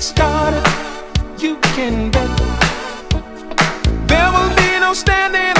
started, you can bet there will be no standing.